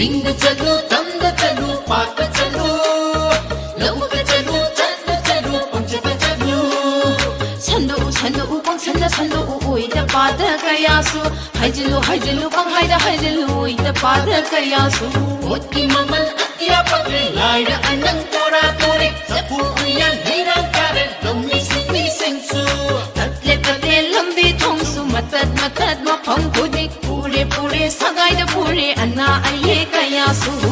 जिंद चलो तंद चलो पाक चलो लमुक चलो चंद चलो पंचत चलो सन्नो सन्नो उपं सन्न सन्नो उइद पाद कयासु हजलो हजलो पंग हाइद हजलो उइद पाद कयासु ओती ममल अत्या पगले लाइड अनंग तोरा तोरे सपु उया लीरा का azul.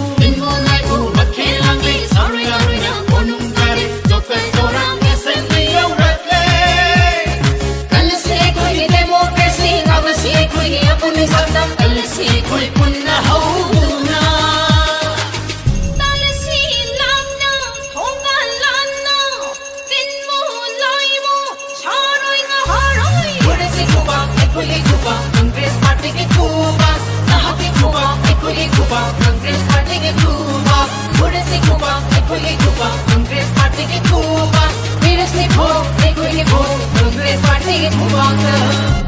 Kuban'da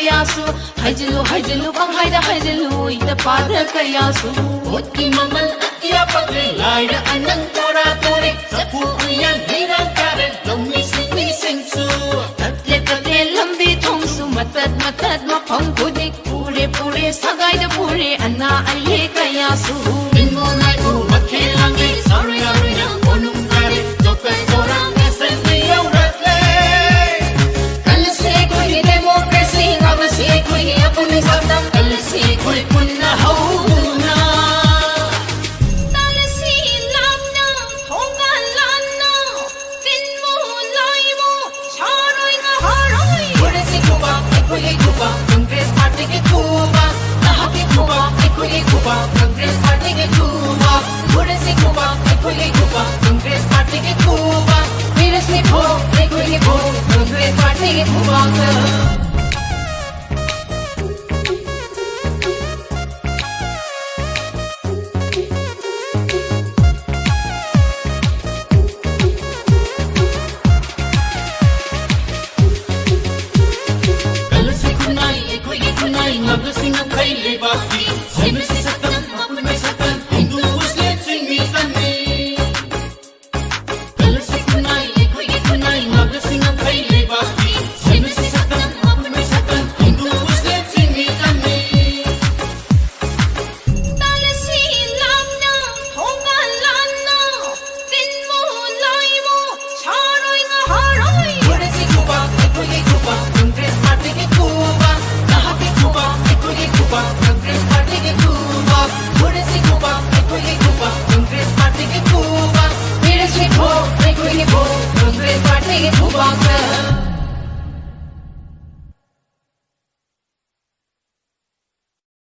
ꯀꯌꯥꯁꯨ ꯍꯥꯏꯖꯤꯜꯂꯨ ꯍꯥꯏꯖꯤꯜꯂꯨ ꯄꯪꯍꯥꯏꯗ ꯍꯥꯏꯖꯤꯜꯂꯨ ꯏꯗ ꯄꯥꯗ ꯀꯌꯥꯁꯨ ꯄꯣꯠꯀꯤ ꯃꯃꯜ ꯑꯇꯤꯌꯥ ꯄꯪꯂꯦ ꯂꯥꯏꯅ ꯑꯅꯪ ꯇꯣꯔꯥ ꯇꯣꯔꯦ ꯆꯐꯨ ꯎꯌꯥꯟ ꯃꯤꯔꯥꯡ ꯀꯥꯔꯦ ꯂꯧꯃꯤꯁꯤꯡ ꯃꯤꯁꯤꯡꯁꯨ ꯇꯠꯂꯦ ꯇꯠꯂꯦ Take it, move on, girl. Skip a skip, skip.